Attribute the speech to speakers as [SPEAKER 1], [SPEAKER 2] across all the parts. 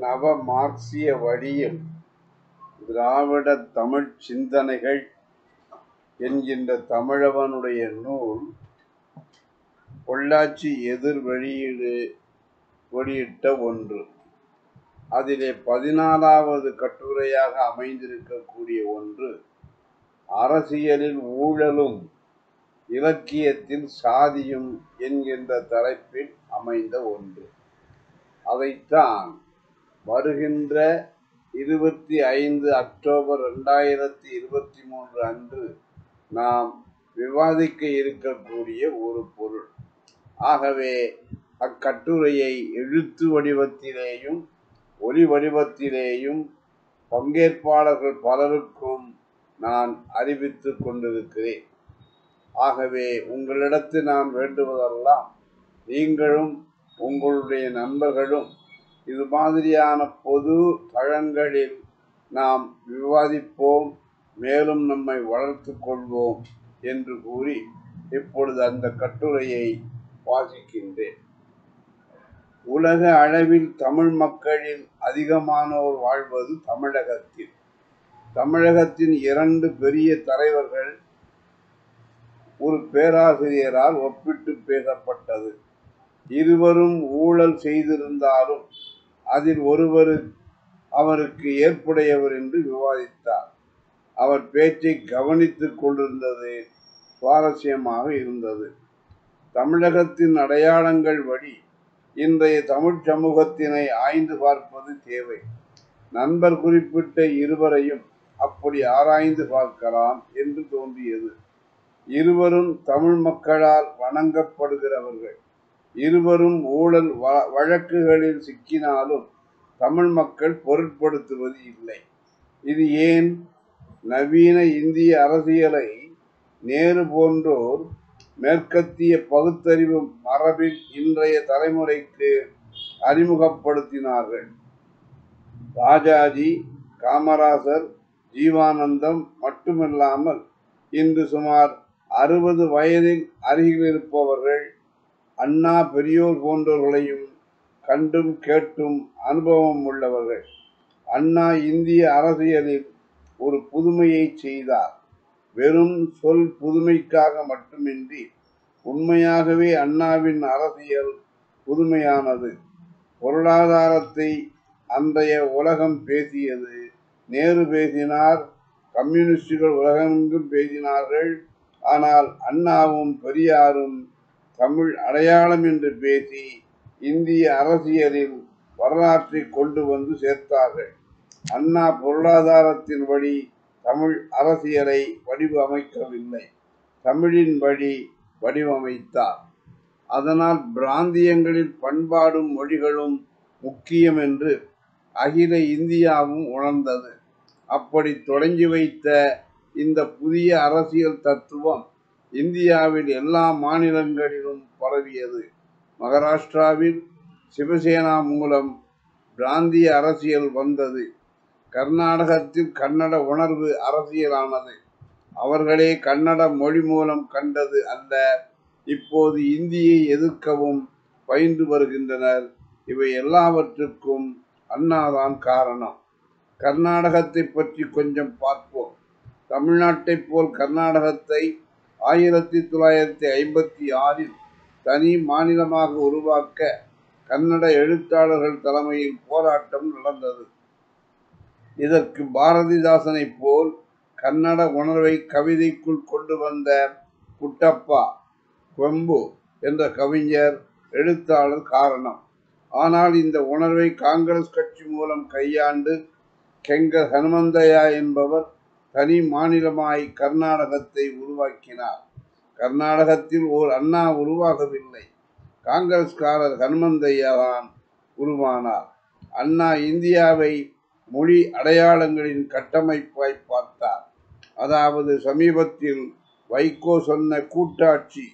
[SPEAKER 1] நவ மார்க்சிய வழியில் திராவிட தமிழ்ச் சிந்தனைகள் என்கின்ற தமிழவனுடைய நூல் பொள்ளாச்சி எதிர் வெளியீடு வெளியிட்ட ஒன்று. அதிலே பதினாலாவது கட்டுரையாக அமைந்திருக்கக்கூடிய ஒன்று அரசியலில் ஊழலும் இலக்கியத்தில் சாதியும் என்கின்ற தலைப்பில் அமைந்த ஒன்று. அதைத்தான் வருகின்ற இருபத்தி ஐந்து அக்டோபர் ரெண்டாயிரத்தி இருபத்தி மூன்று அன்று நாம் விவாதிக்க இருக்கக்கூடிய ஒரு பொருள். ஆகவே அக்கட்டுரையை எழுத்து வடிவத்திலேயும் ஒலி வடிவத்திலேயும் பங்கேற்பாளர்கள் பலருக்கும் நான் அறிவித்து கொண்டிருக்கிறேன். ஆகவே உங்களிடத்து நான் வேண்டுவதெல்லாம் நீங்களும் உங்களுடைய நண்பர்களும் இது மாதிரியான பொது தளங்களில் நாம் விவாதிப்போம் மேலும் நம்மை வளர்த்து கொள்வோம் என்று கூறி இப்பொழுது அந்த கட்டுரையை வாசிக்கின்றேன். உலக அளவில் தமிழ் மக்களில் அதிகமானோர் வாழ்வது தமிழகத்தில். தமிழகத்தின் இரண்டு பெரிய தலைவர்கள் ஒரு பேராசிரியரால் ஒப்பிட்டு பேசப்பட்டது. இருவரும் ஊழல் செய்திருந்தாலும் அதில் ஒருவர் அவருக்கு ஏற்புடையவர் என்று விவாதித்தார். அவர் பேச்சை கவனித்துக் கொண்டிருந்தது சுவாரஸ்யமாக இருந்தது. தமிழகத்தின் அடையாளங்கள் வழி இன்றைய தமிழ் சமூகத்தினை ஆய்ந்து பார்ப்பது தேவை. நண்பர் குறிப்பிட்ட இருவரையும் அப்படி ஆராய்ந்து பார்க்கலாம் என்று தோன்றியது. இருவரும் தமிழ் மக்களால் வணங்கப்படுகிறவர்கள். இருவரும் ஊழல் வழக்குகளில் சிக்கினாலும் தமிழ் மக்கள் பொருட்படுத்துவது இல்லை. இது ஏன்? நவீன இந்திய அரசியலை நேரு போன்றோர் மேற்கத்திய பகுத்தறிவு மரபில் இன்றைய தலைமுறைக்கு அறிமுகப்படுத்தினார்கள். ராஜாஜி காமராசர் ஜீவானந்தம் மட்டுமில்லாமல் இன்று சுமார் அறுபது வயதில் அருகில் இருப்பவர்கள் அண்ணா பெரியோர் போன்றவர்களையும் கண்டும் கேட்டும் அனுபவம் உள்ளவர்கள். அண்ணா இந்திய அரசியலில் ஒரு புதுமையை செய்தார். வெறும் சொல் புதுமைக்காக மட்டுமின்றி உண்மையாகவே அண்ணாவின் அரசியல் புதுமையானது. பொருளாதாரத்தை அன்றைய உலகம் பேசியது. நேரு பேசினார் கம்யூனிஸ்டுகள் உலகெங்கும் பேசினார்கள். ஆனால் அண்ணாவும் பெரியாரும் தமிழ் அடையாளம் என்று பேசி இந்திய அரசியலில் வரலாற்றை கொண்டு வந்து சேர்த்தார்கள். அண்ணா பொருளாதாரத்தின் வழி தமிழ் அரசியலை வடிவமைக்கவில்லை. தமிழின் வழி வடிவமைத்தார். அதனால் பிராந்தியங்களில் பண்பாடும் மொழிகளும் முக்கியம் என்று அகில இந்தியாவும் உணர்ந்தது. அப்படி தொடங்கி வைத்த இந்த புதிய அரசியல் தத்துவம் இந்தியாவில் எல்லா மாநிலங்களிலும் பரவியது. மகாராஷ்டிராவில் சிவசேனா மூலம் பிராந்திய அரசியல் வந்தது. கர்நாடகத்தில் கன்னட உணர்வு அரசியலானது. அவர்களே கன்னட மொழி மூலம் கண்டது அல்ல. இப்போது இந்தியை எதிர்க்கவும் பயின்று வருகின்றனர். இவை எல்லாவற்றுக்கும் அண்ணாதான் காரணம். கர்நாடகத்தை பற்றி கொஞ்சம் பார்ப்போம். தமிழ்நாட்டைப் போல் கர்நாடகத்தை ஆயிரத்தி தொள்ளாயிரத்தி ஐம்பத்தி ஆறில் தனி மாநிலமாக உருவாக்க கன்னட எழுத்தாளர்கள் தலைமையில் போராட்டம் நடந்தது. இதற்கு பாரதிதாசனை போல் கன்னட உணர்வை கவிதைக்குள் கொண்டு வந்த குட்டப்பா கொம்பு என்ற கவிஞர் எழுத்தாளர் காரணம். ஆனால் இந்த உணர்வை காங்கிரஸ் கட்சி மூலம் கையாண்டு கெங்கர் ஹனுமந்தையா என்பவர் தனி மாநிலமாய் கர்நாடகத்தை உருவாக்கினார். கர்நாடகத்தில் ஓர் அண்ணா உருவாகவில்லை. காங்கிரஸ்காரர் ஹனுமந்தையா தான் உருவானார். அண்ணா இந்தியாவை மொழி அடையாளங்களின் கட்டமைப்பாய் பார்த்தார். அதாவது சமீபத்தில் வைகோ சொன்ன கூட்டாட்சி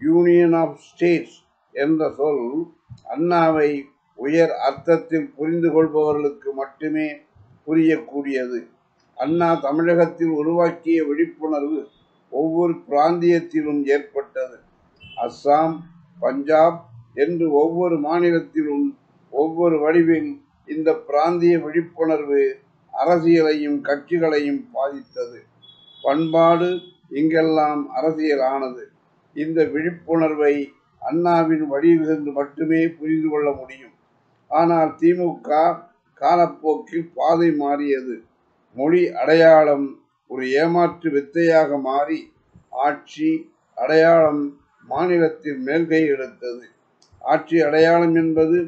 [SPEAKER 1] யூனியன் ஆஃப் ஸ்டேட்ஸ் என்ற சொல் அண்ணாவை உயர் அர்த்தத்தில் புரிந்து கொள்பவர்களுக்கு மட்டுமே புரியக்கூடியது. அண்ணா தமிழகத்தில் உருவாக்கிய விழிப்புணர்வு ஒவ்வொரு பிராந்தியத்திலும் ஏற்பட்டது. அஸ்ஸாம் பஞ்சாப் என்று ஒவ்வொரு மாநிலத்திலும் ஒவ்வொரு வடிவில் இந்த பிராந்திய விழிப்புணர்வு அரசியலையும் கட்சிகளையும் பாதித்தது. பண்பாடு இங்கெல்லாம் அரசியலானது இந்த விழிப்புணர்வை அண்ணாவின் வழியிலிருந்து மட்டுமே புரிந்து கொள்ள முடியும். ஆனால் திமுக காலப்போக்கில் பாதை மாறியது. மொழி அடையாளம் ஒரு ஏமாற்று வித்தையாக மாறி ஆட்சி அடையாளம் மாநிலத்தில் மேல்கை எடுத்தது. ஆட்சி அடையாளம் என்பது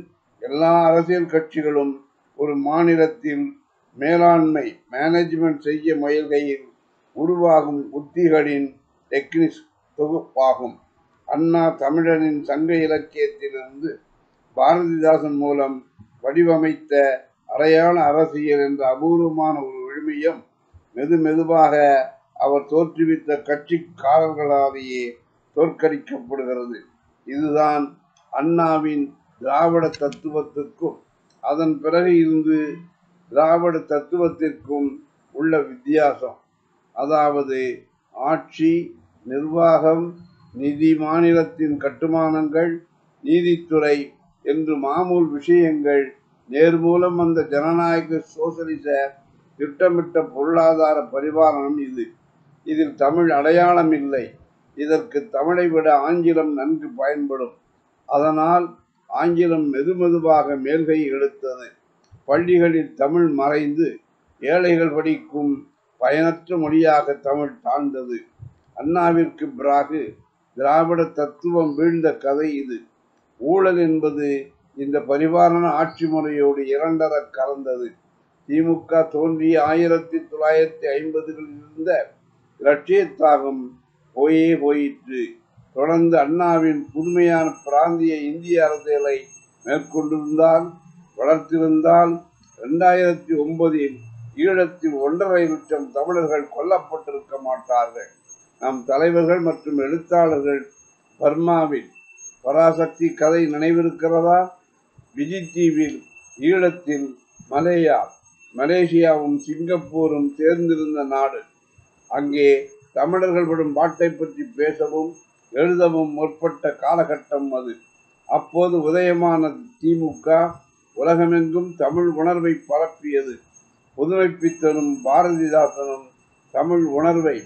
[SPEAKER 1] எல்லா அரசியல் கட்சிகளும் ஒரு மாநிலத்தில் மேலாண்மை மேனேஜ்மெண்ட் செய்ய முயல்கையில் உருவாகும் உத்திகளின் டெக்னிக்ஸ் தொகுப்பாகும். அண்ணா தமிழனின் சங்க இலக்கியத்திலிருந்து பாரதிதாசன் மூலம் வடிவமைத்த அடையாள அரசியல் என்ற அபூர்வமான ஒரு விழுமியம். மெது மெதுவாக அவர் தோற்றுவித்த கட்சிக்காரர்களாலேயே தோற்கடிக்கப்படுகிறது. இதுதான் அண்ணாவின் திராவிட தத்துவத்திற்கும் அதன் பிறகு இருந்து திராவிட தத்துவத்திற்கும் உள்ள வித்தியாசம். அதாவது ஆட்சி நிர்வாகம் நிதி மாநிலத்தின் கட்டுமானங்கள் நீதித்துறை என்று மாமூல் விஷயங்கள் நேர்மூலம் வந்த ஜனநாயக சோசலிச திட்டமிட்ட பொருளாதார பரிபாலனம் இது. இதில் தமிழ் அடையாளம் இல்லை. இதற்கு தமிழை விட ஆங்கிலம் நன்கு பயன்படும். அதனால் ஆங்கிலம் மெதுமெதுவாக மேல்கை எடுத்தது. பள்ளிகளில் தமிழ் மறைந்து ஏழைகள் படிக்கும் பயனற்ற மொழியாக தமிழ் தாழ்ந்தது. அண்ணாவிற்கு பிறகு திராவிட தத்துவம் வீழ்ந்த கதை இது. ஊழல் என்பது இந்த பரிபாலன ஆட்சி முறையோடு இரண்டர கலந்தது. திமுக தோன்றி ஆயிரத்தி தொள்ளாயிரத்தி ஐம்பதுகளில் இருந்த லட்சியத்தாகம் போயே போயிற்று. தொடர்ந்து அண்ணாவின் புதுமையான பிராந்திய இந்திய அரசியலை மேற்கொண்டிருந்தால் வளர்த்திருந்தால் இரண்டாயிரத்தி ஒன்பதில் ஈழத்தில் ஒன்றரை லட்சம் தமிழர்கள் கொல்லப்பட்டிருக்க மாட்டார்கள். நம் தலைவர்கள் மற்றும் எழுத்தாளர்கள் பர்மாவில் பராசக்தி கதை நினைவிருக்கிறதா? விஜய் டிவியில் ஈழத்தில் மலேயா மலேசியாவும் சிங்கப்பூரும் சேர்ந்திருந்த நாடு. அங்கே தமிழர்கள் படும் பாட்டை பற்றி பேசவும் எழுதவும் முற்பட்ட காலகட்டம் அது. அப்போது உதயமான திமுக உலகமெங்கும் தமிழ் உணர்வை பரப்பியது. புதுமைப்பித்தனும் பாரதிதாசனும் தமிழ் உணர்வை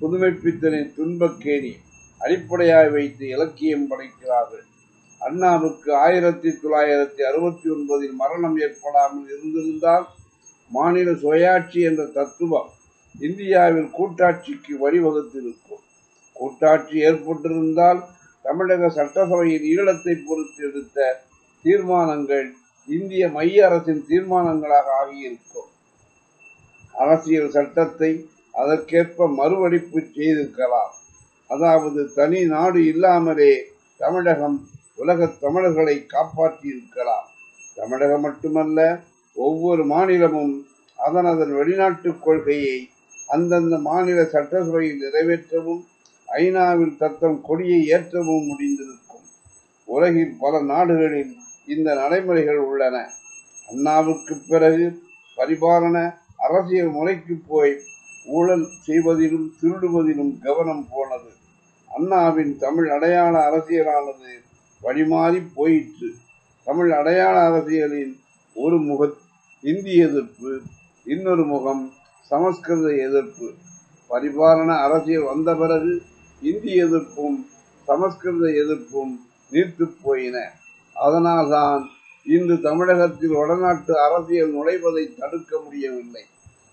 [SPEAKER 1] புதுமைப்பித்தனின் துன்பக்கேணி அடிப்படையாக வைத்து இலக்கியம் படைக்கிறார்கள். அண்ணாவுக்கு ஆயிரத்தி தொள்ளாயிரத்தி அறுபத்தி ஒன்பதில் மரணம் ஏற்படாமல் இருந்திருந்தால் மாநில சுயாட்சி என்ற தத்துவம் இந்தியாவில் கூட்டாட்சிக்கு வழிவகுத்திருக்கும். கூட்டாட்சி ஏற்பட்டிருந்தால் தமிழக சட்டசபையின் ஈழத்தை பொறுத்து எடுத்த தீர்மானங்கள் இந்திய மைய அரசின் தீர்மானங்களாக ஆகியிருக்கும். அரசியல் சட்டத்தை அதற்கேற்ப மறுவடிப்பு செய்திருக்கலாம். அதாவது தனி நாடு இல்லாமலே தமிழகம் உலக தமிழர்களை காப்பாற்றியிருக்கலாம். தமிழகம் மட்டுமல்ல ஒவ்வொரு மாநிலமும் அதன் அதன் வெளிநாட்டு கொள்கையை அந்தந்த மாநில சட்டசபையில் நிறைவேற்றவும் ஐநாவில் தத்தம் கொடியை ஏற்றவும் முடிந்திருக்கும். உலகில் பல நாடுகளில் இந்த நடைமுறைகள் உள்ளன. அண்ணாவுக்கு பிறகு பரிபாலன அரசியல் முறைக்கு போய் ஊழல் செய்வதிலும் திருடுவதிலும் கவனம் போனது. அண்ணாவின் தமிழ் அடையாள அரசியலானது வழிமாறி போயிற்று. தமிழ் அடையாள அரசியலின் ஒரு முக இந்தி எதிர்ப்பு இன்னொரு முகம் சமஸ்கிருத எதிர்ப்பு. பரிபாலன அரசியல் வந்த பிறகு இந்தி எதிர்ப்பும் சமஸ்கிருத எதிர்ப்பும் நீர்த்து போயின. அதனால்தான் இன்று தமிழகத்தில் வடநாட்டு அரசியல் நுழைவதை தடுக்க முடியவில்லை.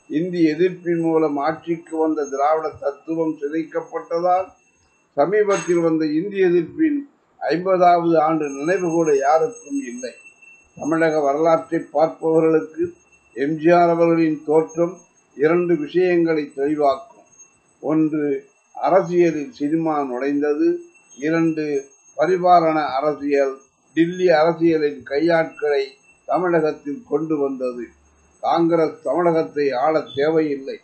[SPEAKER 1] இந்தி எதிர்ப்பின் மூலம் ஆட்சிக்கு வந்த திராவிட தத்துவம் சிதைக்கப்பட்டதால் சமீபத்தில் வந்த இந்தி எதிர்ப்பின் ஐம்பதாவது ஆண்டு நினைவு கூட யாருக்கும் இல்லை. தமிழக வரலாற்றை பார்ப்பவர்களுக்கு எம்ஜிஆர் அவர்களின் தோற்றம் இரண்டு விஷயங்களை தெளிவாக்கும். ஒன்று அரசியலில் சினிமா நுழைந்தது. இரண்டு பரிபாலன அரசியல் டில்லி அரசியலின் கையாட்களை தமிழகத்தில் கொண்டு வந்தது. காங்கிரஸ் தமிழகத்தை ஆள தேவையில்லை.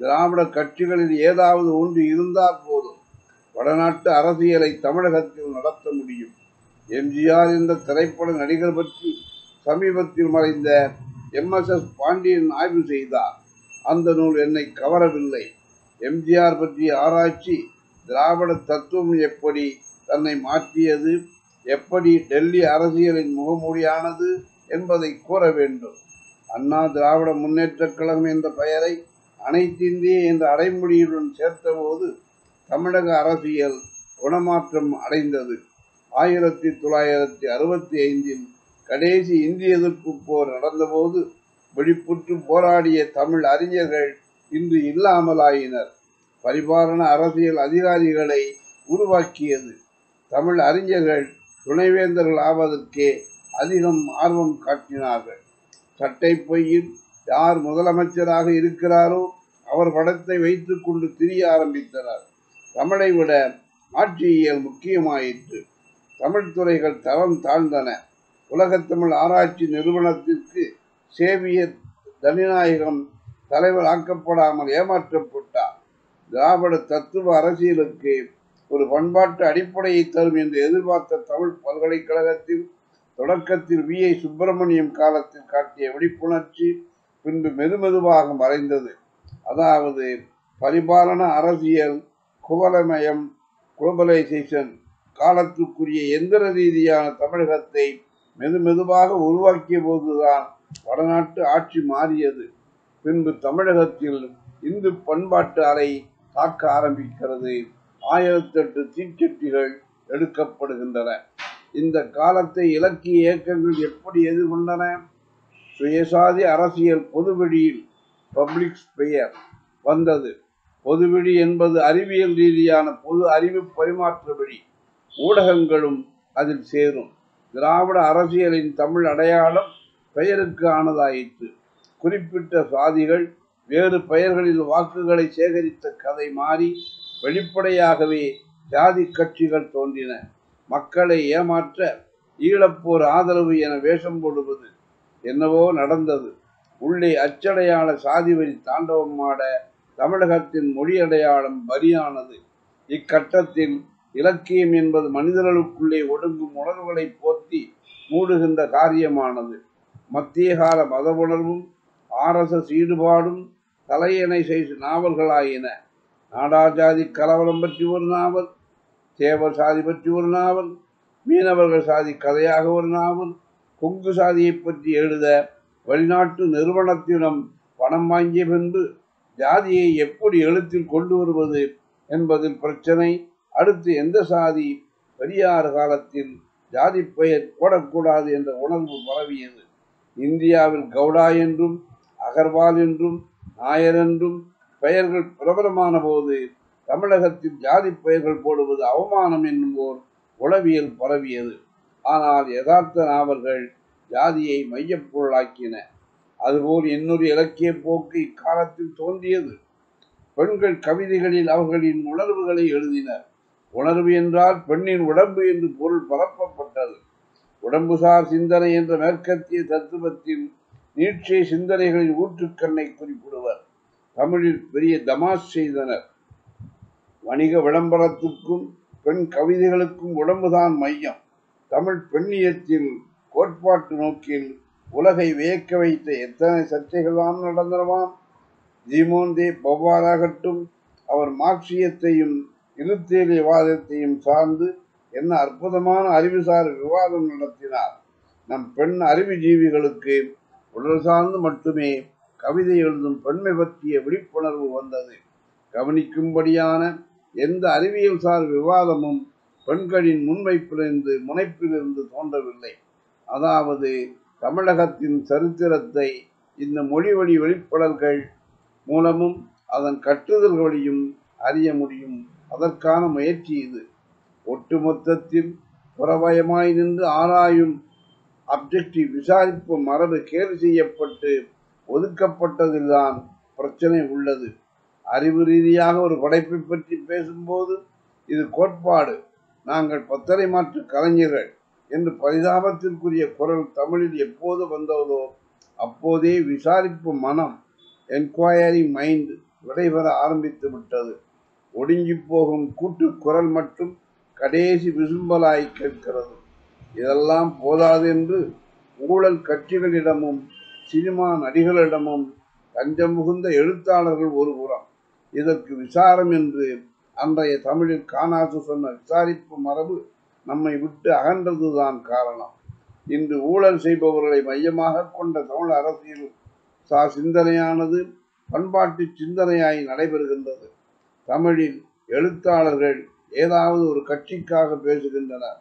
[SPEAKER 1] திராவிட கட்சிகளில் ஏதாவது ஒன்று இருந்தால் போதும். வடநாட்டு அரசியலை தமிழகத்தில் நடத்த முடியும். எம்ஜிஆர் என்ற திரைப்பட நடிகர் பற்றி சமீபத்தில் மறைந்த எம்எஸ்எஸ் பாண்டியன் ஆய்வு செய்தார். அந்த நூல் என்னை கவரவில்லை. எம்ஜிஆர் பற்றிய ஆராய்ச்சி திராவிட தத்துவம் எப்படி தன்னை மாற்றியது எப்படி டெல்லி அரசியலின் முகமூடியானது என்பதை கூற வேண்டும். அண்ணா திராவிட முன்னேற்றக் கழகம் என்ற பெயரை அனைத்திந்திய என்ற அடைமொழியுடன் சேர்த்தபோது தமிழக அரசியல் குணமாற்றம் அடைந்தது. ஆயிரத்தி தொள்ளாயிரத்தி அறுபத்தி ஐந்தில் கடைசி இந்திய எதிர்ப்பு போர் நடந்தபோது வெளிப்புற்று போராடிய தமிழ் அறிஞர்கள் இன்று இல்லாமலாயினர். பரிபாலன அரசியல் அதிகாரிகளை உருவாக்கியது. தமிழ் அறிஞர்கள் துணைவேந்தர்கள் ஆவதற்கே அதிகம் ஆர்வம் காட்டினார்கள். சட்டை பொய்யில் யார் முதலமைச்சராக இருக்கிறாரோ அவர் படத்தை வைத்துக் கொண்டு திரிய ஆரம்பித்தனர். தமிழை விட ஆட்சியியல் முக்கியமாயிற்று. தமிழ் துறைகள் தரம் தாழ்ந்தன. உலகத்தமிழ் ஆராய்ச்சி நிறுவனத்திற்கு சேவியர் தனிநாயகம் தலைவர் ஆக்கப்படாமல் ஏமாற்றப்பட்டார் திராவிட தத்துவ அரசியலுக்கு ஒரு பண்பாட்டு அடிப்படையை தரும் என்று எதிர்பார்த்த தமிழ் பல்கலைக்கழகத்தில் தொடக்கத்தில் வி. ஐ. சுப்பிரமணியம் காலத்தில் காட்டிய விழிப்புணர்ச்சி பின்பு மெதுமெதுவாக மறைந்தது. அதாவது பரிபாலன அரசியல் குவலமயம் குளோபலைசேஷன் காலத்துக்குரிய எந்திர ரீதியான தமிழகத்தை மெதுமெதுவாக உருவாக்கிய போதுதான் வடநாட்டு ஆட்சி மாறியது. பின்பு தமிழகத்தில் இந்து பண்பாட்டு அறை தாக்க ஆரம்பிக்கிறது. ஆயிரத்தெட்டு தீச்சட்டிகள் எடுக்கப்படுகின்றன. இந்த காலத்தை இலக்கிய இயக்கங்கள் எப்படி எதிர்கொண்டன? சுயசாதி அரசியல் பொதுவெளியில் பப்ளிக் ஸ்பெயர் வந்தது. பொதுவெளி என்பது அறிவியல் ரீதியான பொது அறிவு பரிமாற்ற வழி. ஊடகங்களும் அதில் சேரும். திராவிட அரசியலின் தமிழ் அடையாளம் பெயருக்கு ஆனதாயிற்று குறிப்பிட்ட சாதிகள் வேறு பெயர்களில் வாக்குகளை சேகரித்த கதை மாறி வெளிப்படையாகவே ஜாதி கட்சிகள் தோன்றின. மக்களை ஏமாற்ற ஈழப்போர் ஆதரவு என வேஷம் போடுவது என்னவோ நடந்தது. உள்ளே அச்சடையாள சாதி வரி தாண்டவமாட தமிழகத்தின் மொழி அடையாளம் பலியானது. இக்கட்டத்தில் இலக்கியம் என்பது மனிதர்களுக்குள்ளே ஒடுங்கும் உணர்வுகளை போர்த்தி மூடுகின்ற காரியமானது. மத்திய கால மத உணர்வும் ஆர்எஸ்எஸ் ஈடுபாடும் தலையணை செய்து நாவல்களாயின. நாடாஜாதி கலவரம் பற்றி ஒரு நாவல் தேவர் சாதி பற்றி ஒரு நாவல் மீனவர்கள் சாதி கதையாக ஒரு நாவல் கொங்கு சாதியை பற்றி எழுத வெளிநாட்டு நிறுவனத்திடம் பணம் வாங்கிய பின்பு ஜாதியை எப்படி எழுத்தில் கொண்டு வருவது என்பதில் பிரச்சனை அடுத்து எந்த சாதி பெரியார் காலத்தில் ஜாதி பெயர் போடக்கூடாது என்ற உணர்வு பரவியது. இந்தியாவில் கவுடா என்றும் அகர்வால் என்றும் நாயர் என்றும் பெயர்கள் பிரபலமான போது தமிழகத்தில் ஜாதி பெயர்கள் போடுவது அவமானம் என்னும் ஓர் உளவியல் பரவியது. ஆனால் யதார்த்த நாவல்கள் ஜாதியை மையப்பொருளாக்கின. அதுபோல் இன்னொரு இலக்கிய போக்கு இக்காலத்தில் தோன்றியது. பெண்கள் கவிதைகளில் அவர்களின் உணர்வுகளை எழுதினர். உணர்வு என்றால் பெண்ணின் உடம்பு என்று பொருள் பரப்பப்பட்டது. உடம்புசார் சிந்தனை என்ற மேற்கத்திய தத்துவத்தில் நீட்சிய சிந்தனைகளின் ஊற்றுக்கண்ணை குறிப்பிடுவர். தமிழில் பெரிய தமாஷ் செய்தனர். வணிக விளம்பரத்துக்கும் பெண் கவிதைகளுக்கும் உடம்புதான் மையம். தமிழ் பெண்ணியத்தில் கோட்பாட்டு நோக்கில் உலகை வியக்க வைத்த எத்தனை சர்ச்சைகள்தான் நடந்தனவாம். ஜீமோந்தே பவ்வாறாகட்டும் அவர் மார்க்சியத்தையும் வாதத்தையும் சார்ந்து என்ன அற்புதமான அறிவுசார் விவாதம் நடத்தினார். நம் பெண் அறிவுஜீவிகளுக்கு உடல் சார்ந்து மட்டுமே கவிதை எழுதும் பெண்மை பற்றிய விழிப்புணர்வு வந்தது. கவனிக்கும்படியான எந்த அறிவியல் சார் விவாதமும் பெண்களின் முன்வைப்பிலிருந்து முனைப்பிலிருந்து தோன்றவில்லை. அதாவது தமிழகத்தின் சரித்திரத்தை இந்த மொழி வழி வெளிப்படல்கள் மூலமும் அதன் கட்டுதல் வழியும் அறிய முடியும். அதற்கான முயற்சி இது. ஒட்டுமொத்தத்தில் புறவயமாய் நின்று ஆராயும் அப்ஜெக்டிவ் விசாரிப்பு மரபு கேள்வி செய்யப்பட்டு ஒதுக்கப்பட்டதில்தான் பிரச்சனை உள்ளது. அறிவு ரீதியாக ஒரு படைப்பை பற்றி பேசும்போது இது கோட்பாடு. நாங்கள் பத்தரை மாற்று கலைஞர்கள் என்று பரிதாபத்திற்குரிய குரல் தமிழில் எப்போது வந்ததோ அப்போதே விசாரிப்பு மனம் என்கொயரி மைண்ட் விடைபெற ஆரம்பித்து விட்டது. ஒடுங்கி போகும் கூட்டு குரல் மட்டும் கடைசி விசும்பலாய் கேட்கிறது. இதெல்லாம் போதாது என்று ஊழல் கட்சிகளிடமும் சினிமா நடிகர்களிடமும் தஞ்சம் மிகுந்த எழுத்தாளர்கள் ஒரு புறம். இதற்கு விசாரம் என்று அன்றைய தமிழில் காணாசு சொன்ன விசாரிப்பு மரபு நம்மை விட்டு அகன்றதுதான் காரணம். இன்று ஊழல் செய்பவர்களை மையமாக கொண்ட தமிழ் அரசியல் சா சிந்தனையானது பண்பாட்டு சிந்தனையாய் நடைபெறுகின்றது. தமிழில் எழுத்தாளர்கள் ஏதாவது ஒரு கட்சிக்காக பேசுகின்றனர்.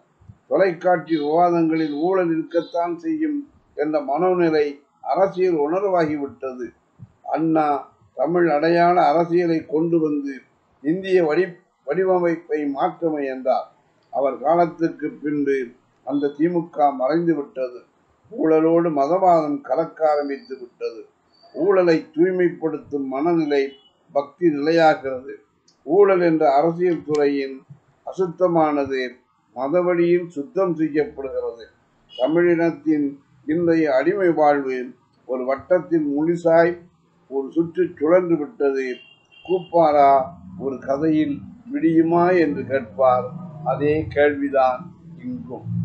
[SPEAKER 1] தொலைக்காட்சி விவாதங்களில் ஊழல் இருக்கத்தான் செய்யும் என்ற மனோநிலை அரசியல் உணர்வாகிவிட்டது. அண்ணா தமிழ் அடையாள அரசியலை கொண்டு வந்து இந்திய வடி வடிவமைப்பை மாற்ற முயன்றார் அவர் காலத்துக்கு பின்பு அந்த திமுக மறைந்து விட்டது ஊழலோடு மதவாதம் கலக்க ஆரம்பித்து விட்டது ஊழலை தூய்மைப்படுத்தும் மனநிலை பக்தி நிலையாகிறது. ஊழல் என்ற அரசியல் துறையின் அசுத்தமானது மதவழியில் சுத்தம் செய்யப்படுகிறது. தமிழினத்தின் இன்றைய அடிமை வாழ்வு ஒரு வட்டத்தில் முழுசாய் ஒரு சுற்று சுழன்று விட்டது. கூப்பாரா ஒரு கதையில் விடியுமா என்று கேட்பார். அதே கேள்விதான் இங்கும்.